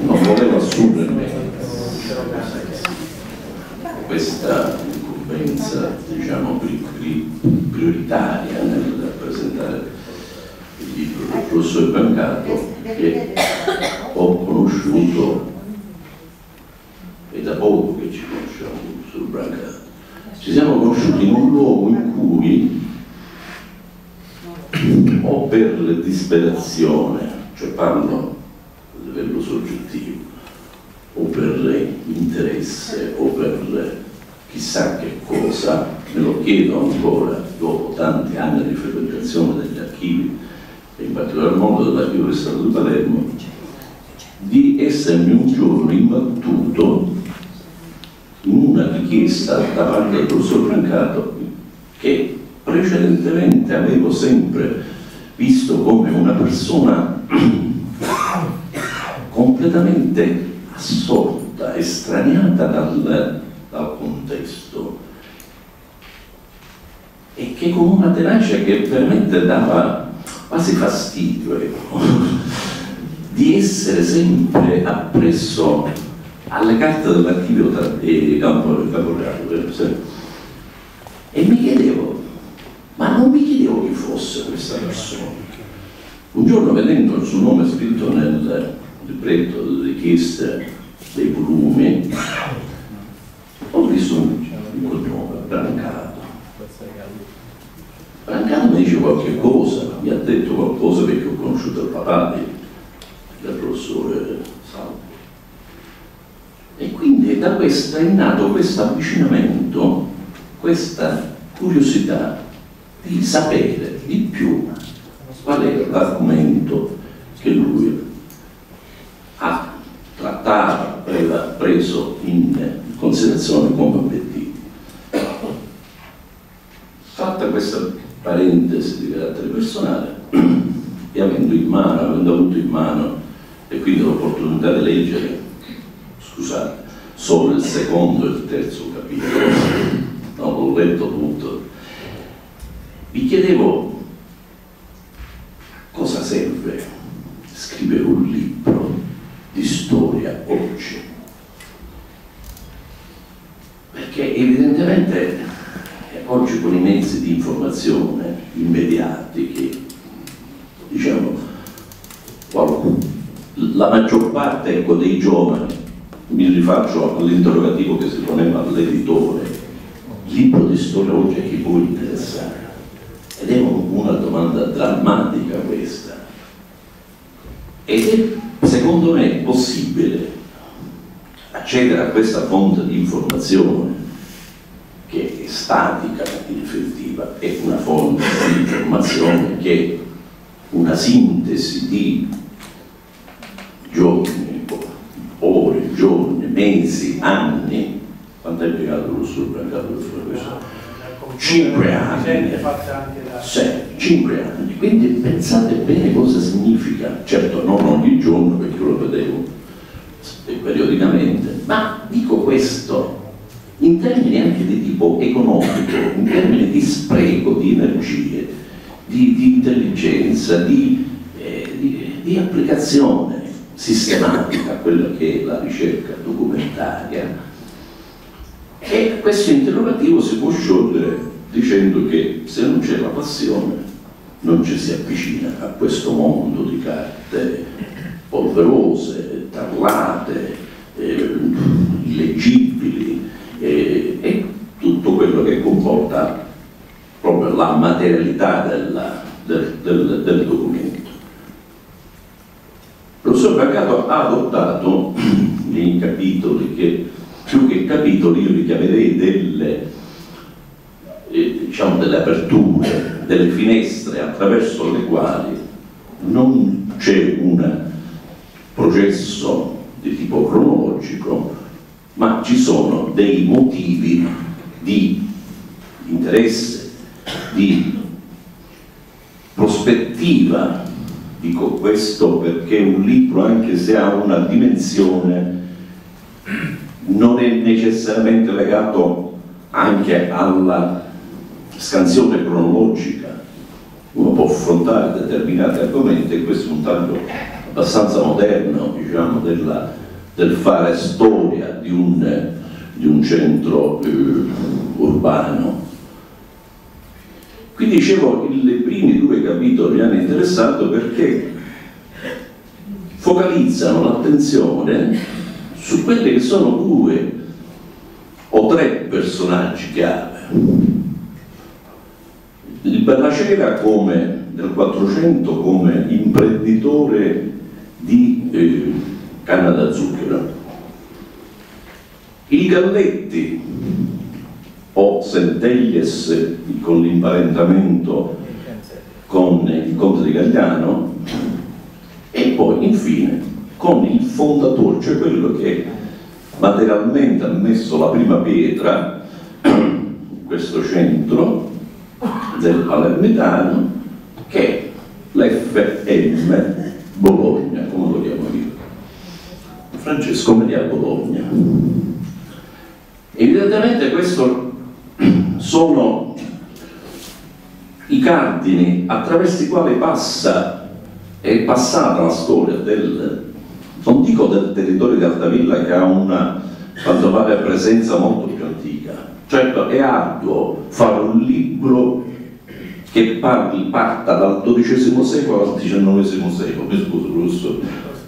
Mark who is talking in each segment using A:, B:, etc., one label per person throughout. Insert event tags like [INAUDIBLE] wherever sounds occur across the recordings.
A: non volevo assumermi questa incombenza diciamo, prioritaria nel presentare il libro del professor Brancato che ho conosciuto e da poco che ci conosciamo sul Brancato ci siamo conosciuti in un luogo in cui o per disperazione cioè parlo livello soggettivo o per interesse o per chissà che cosa, me lo chiedo ancora dopo tanti anni di frequentazione degli archivi, e in particolar modo dell'archivio del Stato di Palermo, di essermi un giorno imbattuto in una richiesta da parte del professor Brancato che precedentemente avevo sempre visto come una persona completamente assorta, estraniata dal, dal contesto. E che con una tenacia che veramente dava quasi fastidio ecco, [LAUGHS] di essere sempre appresso alle carte dell'archivio di Campo Caporeale e mi chiedevo ma non mi chiedevo chi fosse questa persona. Un giorno vedendo il suo nome scritto nel libretto delle richieste dei volumi ho visto un, cognome, Brancato. Brancato mi dice qualche cosa, mi ha detto qualcosa perché ho conosciuto il papà del professore Salvo. E quindi da questo è nato questo avvicinamento, questa curiosità di sapere di più qual è l'argomento che lui ha trattato, aveva preso in considerazione come obiettivi. Fatta questa parentesi di carattere personale [CLEARS THROAT] e avendo in mano, avendo avuto in mano e quindi l'opportunità di leggere, scusate, solo il secondo e il terzo capitolo, non l'ho letto tutto, vi chiedevo cosa serve scrivere un storia oggi perché evidentemente oggi con i mezzi di informazione immediati che diciamo la maggior parte ecco, dei giovani mi rifaccio all'interrogativo che si poneva all'editore libro di storia oggi a chi può interessare? Ed è una domanda drammatica questa. Ed è secondo me possibile accedere a questa fonte di informazione che è statica in effettiva, è una fonte di informazione che è una sintesi di giorni, ore, giorni, mesi, anni. Quanto è impiegato lo questo? Cinque anni. Sì, cinque anni. Quindi pensate bene cosa significa. Certo non ogni giorno perché lo vedevo periodicamente, ma dico questo in termini anche di tipo economico, in termini di spreco di energie, di, di intelligenza, di, eh, di, di, applicazione sistematica a quella che è la ricerca documentaria. E questo interrogativo si può sciogliere dicendo che se non c'è la passione non ci si avvicina a questo mondo di carte polverose, tarlate, eh, illeggibili eh, e tutto quello che comporta proprio la materialità della, del, del, del, documento. Il professor Bracato ha adottato [CLEARS THROAT] nei capitoli che più che capitoli io li chiamerei delle, eh, diciamo delle aperture, delle finestre attraverso le quali non c'è un processo di tipo cronologico, ma ci sono dei motivi di interesse, di prospettiva, dico questo perché un libro anche se ha una dimensione non è necessariamente legato anche alla scansione cronologica, uno può affrontare determinati argomenti e questo è un tanto abbastanza moderno diciamo, della, del fare storia di un, di un centro eh, urbano. Quindi dicevo, i primi due capitoli mi hanno interessato perché focalizzano l'attenzione su quelli che sono due o tre personaggi chiave. Il Bellacera come, nel 400 come imprenditore di eh, canna da zucchero, il Galletti o Sentelles con l'imparentamento con il conte di Gagliano e poi infine con il fondatore, cioè quello che materialmente ha messo la prima pietra [CLEARS THROAT] questo centro del palermitano che l'FM Bologna, come lo chiamo io, Francesco Maria Bologna. Evidentemente questo sono i cardini attraverso i quali passa, è passata la storia del, non dico del territorio di Altavilla che ha una, quanto pare, presenza molto più antica. Certo è arduo fare un libro che parli, parta dal XII secolo al XIX secolo, mi scuso professore,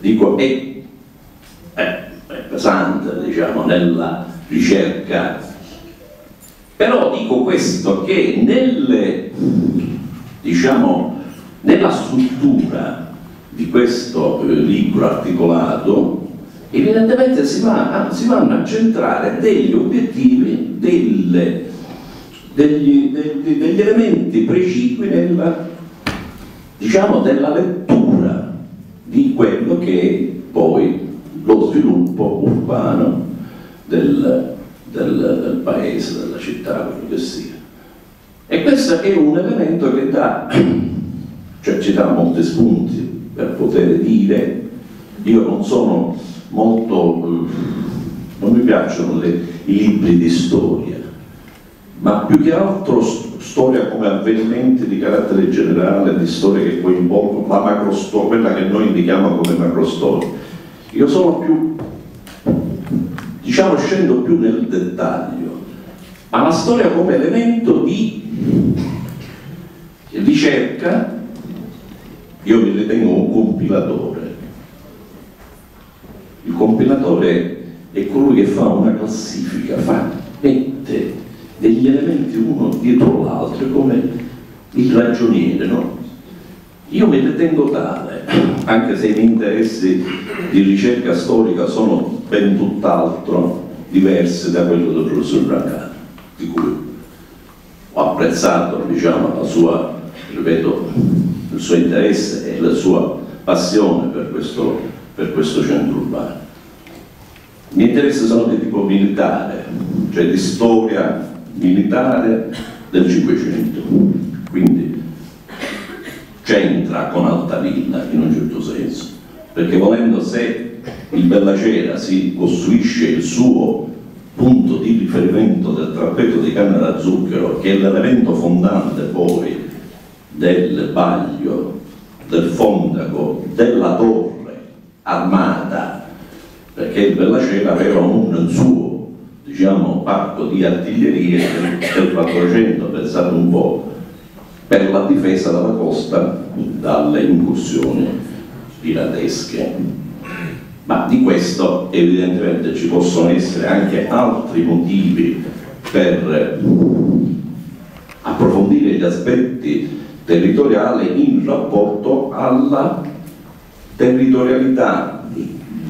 A: dico è, è, è pesante diciamo nella ricerca. Però dico questo che nelle, diciamo, nella struttura di questo eh, libro articolato evidentemente si, va, si, vanno a centrare degli obiettivi, delle, degli, degli, degli, elementi precipui nella, diciamo, della lettura di quello che è poi lo sviluppo urbano del, del, del paese, della città, quello che sia. E questo è un elemento che dà, [CLEARS THROAT] cioè ci dà molti spunti per poter dire, io non sono molto, eh, non mi piacciono le, i libri di storia, ma più che altro storia come avvenimenti di carattere generale, di storie che coinvolgono la macrostoria, quella che noi indichiamo come macrostoria. Io sono più diciamo scendo più nel dettaglio, ma la storia come elemento di ricerca, io mi ritengo un compilatore. Il compilatore è colui che fa una classifica, fa, mette degli elementi uno dietro l'altro, come il ragioniere, no? Io me ne tengo tale, anche se i miei interessi di ricerca storica sono ben tutt'altro diversi da quello del professor Brancano, di cui ho apprezzato diciamo, sua, ripeto, il suo interesse e la sua passione per questo, per questo centro urbano. I miei interessi sono di tipo militare, cioè di storia militare del Cinquecento, quindi c'entra con Altavilla in un certo senso, perché volendo se il Bellacera si costruisce il suo punto di riferimento del trappetto di canna da zucchero, che è l'elemento fondante poi del Baglio, del Fondaco, della torre armata, perché il Bellacera aveva un suo diciamo, parco di artiglierie del 400, pensate un po', per la difesa della costa dalle incursioni piratesche. Ma di questo evidentemente ci possono essere anche altri motivi per approfondire gli aspetti territoriali in rapporto alla territorialità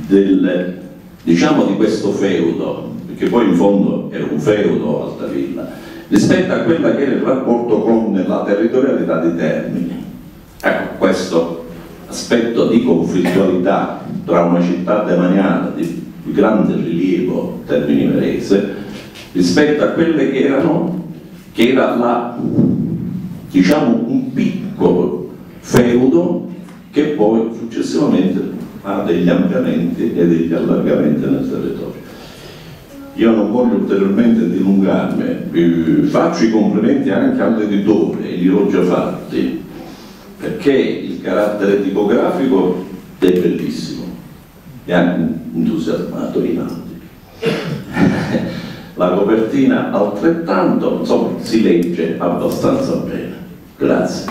A: del, diciamo, di questo feudo, perché poi in fondo era un feudo Altavilla, rispetto a quella che era il rapporto con la territorialità di Termini. Ecco, questo aspetto di conflittualità tra una città demaniale di grande rilievo Termini Verese rispetto a quelle che erano che era la, diciamo, un piccolo feudo che poi successivamente ha degli ampliamenti e degli allargamenti nel territorio io non voglio ulteriormente dilungarmi, faccio i complimenti anche all'editore, gli ho già fatti, perché il carattere tipografico è bellissimo, è anche entusiasmato in altri. La copertina altrettanto, insomma, si legge abbastanza bene. Grazie.